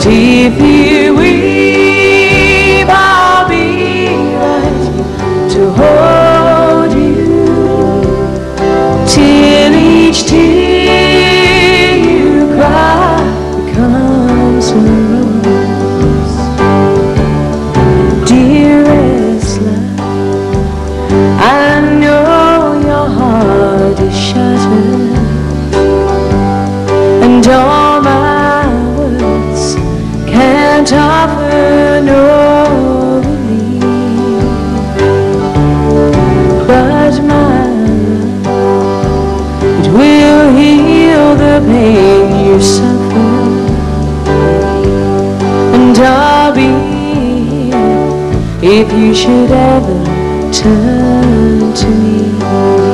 Deep you can't offer no relief. But my love, it will heal the pain you suffer, and I'll be here if you should ever turn to me.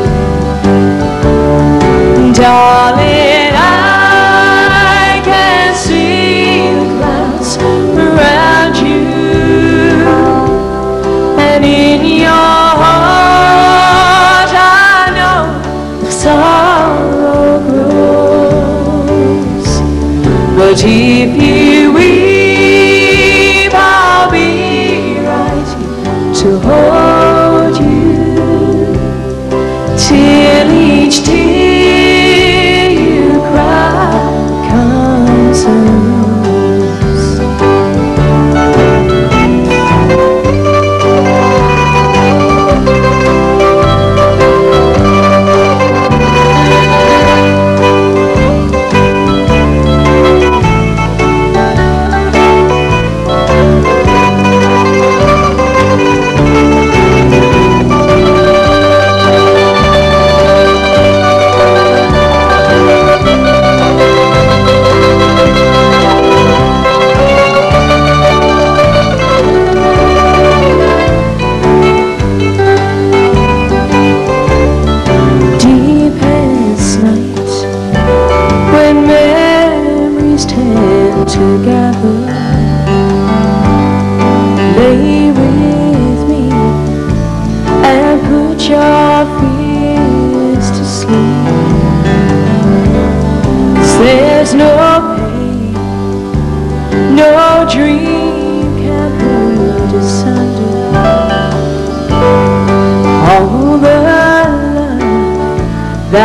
To hold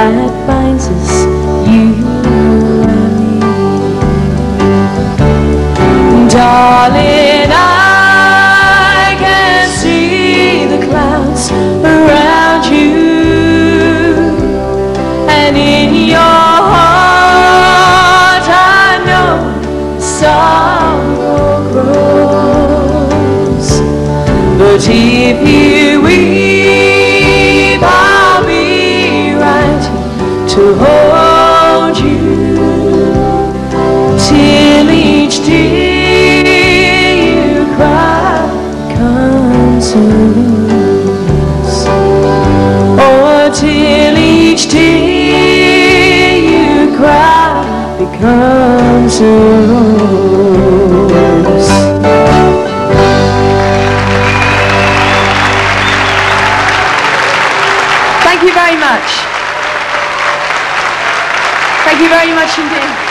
that binds us, you and me. Darling, I can see the clouds around you, and in your heart I know sorrow grows. But if you rose. Thank you very much. Thank you very much indeed.